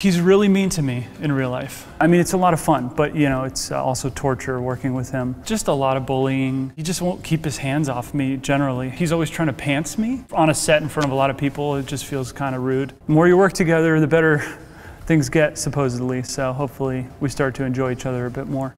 He's really mean to me in real life. I mean, it's a lot of fun, but you know, it's uh, also torture working with him. Just a lot of bullying. He just won't keep his hands off me generally. He's always trying to pants me on a set in front of a lot of people. It just feels kind of rude. The more you work together, the better things get, supposedly. So hopefully we start to enjoy each other a bit more.